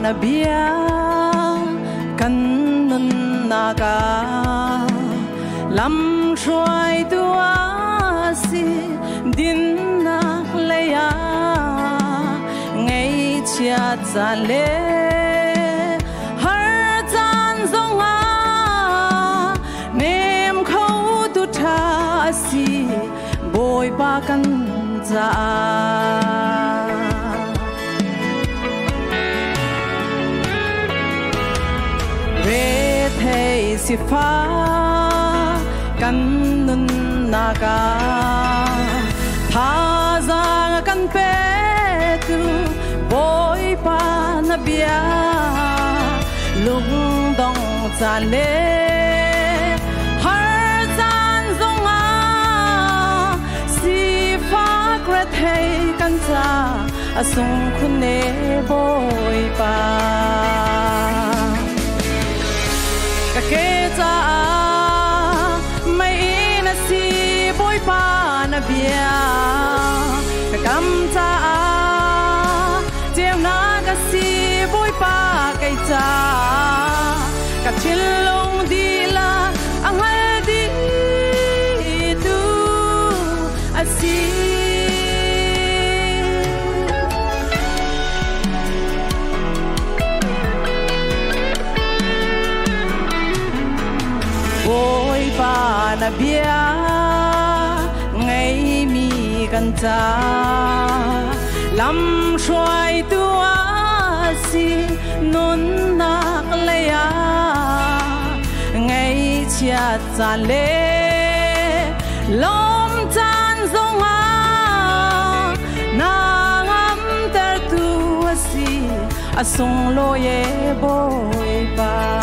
na bia kan nun ka lam shuai tua si din na leya ngay chia cha le har chan zong a nem khâu tu tha si bồi ba kan cha thế si pha căn nun na ga tha ra căn pe tu bôi pa na bia. Lung dong cha le har zan zong a si pha gret thầy căn cha a à sung khun ne bôi pa. Na bia, ka kam ta a chiều na ka si boy pa kai cha ka chil long di la ang hai di tu, a si. Boy pa na bia mi lâm xoay tua si non na lệ à. Ngày chia cha lệ lom chan zong à na ngam si asung lo ye boy ba.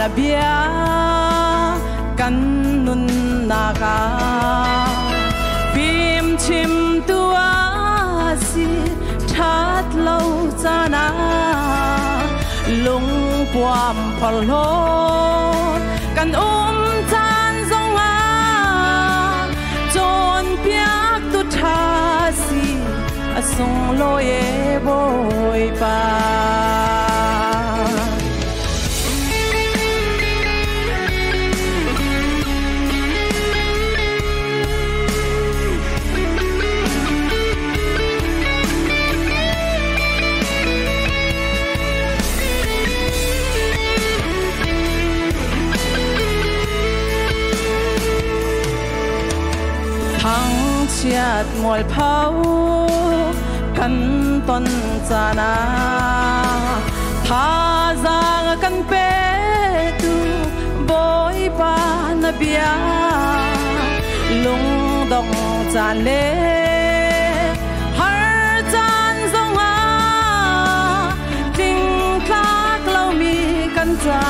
Na bia kan nun naga bim chim tua si that lâu chana lung puam phal lo kan um chan zong a chon piak tu tha si asung lo ye boy pa chiat ngồi pháo căn tuần cha na tha giang căn pe tu bôi ba na bia lung dong cha le har chan zong a ting thak lo mi kan cha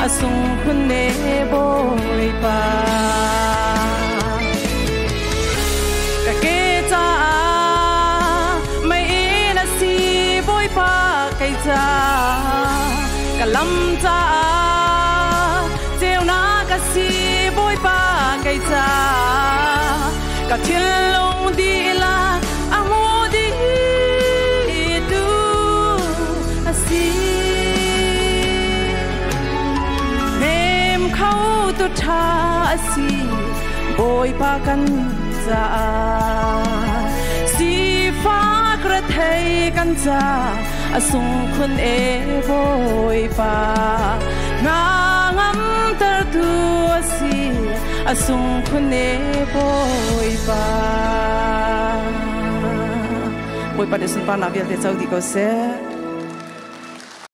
asung khun ne bôi ba ka kai ka lam cha teo na ka si boy pa kai cha ka thil long di la amo di tu, a si nem khâu tu tha, a si boy pa kan cha si fa kra thei kan cha asung khun e boy pa nga ngam tar tu si asung khun e boy pa boy pa de sun pa na vial de chau di ko se